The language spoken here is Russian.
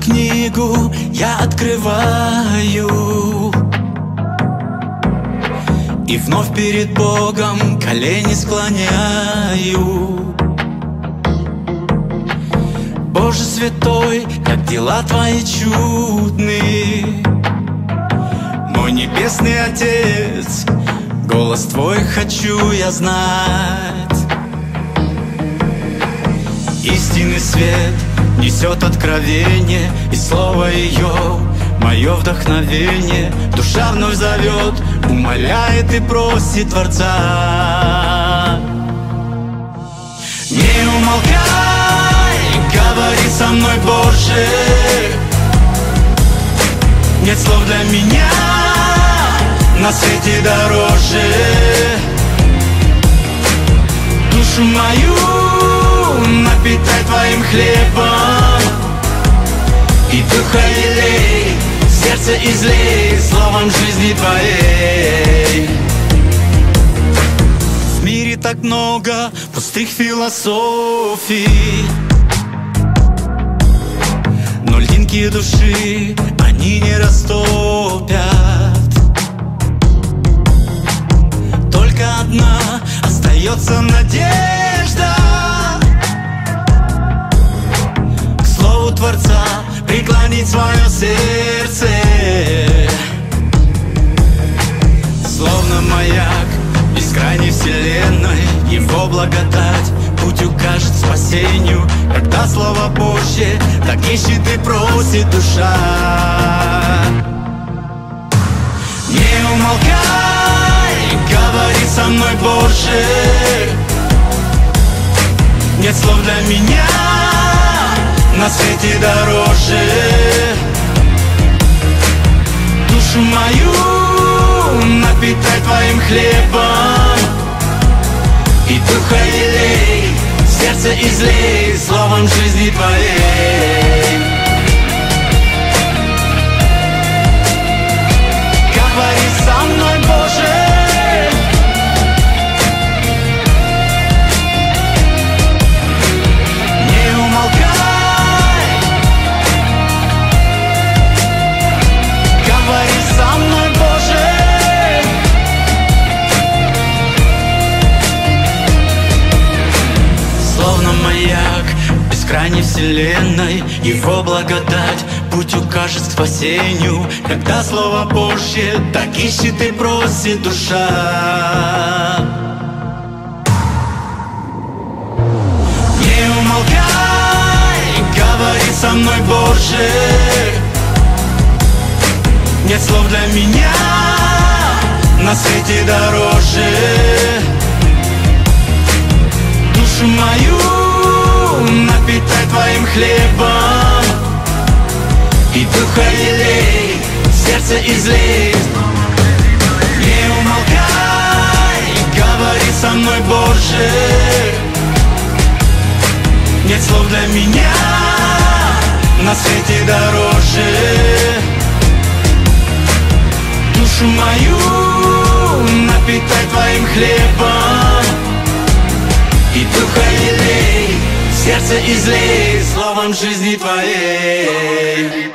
Книгу я открываю. И вновь перед Богом колени склоняю. Боже святой, как дела Твои чудны. Мой небесный Отец, голос Твой хочу я знать. Истинный свет несет откровение И слово ее мое вдохновение Душа вновь зовет, умоляет и просит Творца. Не умолкай, говори со мной, Боже. Нет слов для меня на свете дороже. Душу мою напитай твоим хлебом сердце излей Словом жизни твоей. В мире так много пустых философий. Но льдинки души они не растопят. Только одна остается надежда. К слову Творца преклонить свое сердце Словно маяк бескрайней вселенной. Его благодать путь укажет спасению. Когда Слово Божье так ищет и просит душа. Не умолкай, говори со мной, Боже. Нет слов для меня на свете дороже Душу мою напитай твоим хлебом. И духа елей, сердце излей Словом жизни твоей бескрайней вселенной. Его благодать путь укажет к спасению. Когда Слово Божье так ищет и просит душа. Не умолкай, говори со мной, Боже. Нет слов для меня на свете дороже. Душу мою хлебом И духа елей, сердце излей Не умолкай, говори со мной, Боже. Нет слов для меня на свете дороже. Душу мою напитай твоим хлебом. И духа елей, сердце излей Словом жизни твоей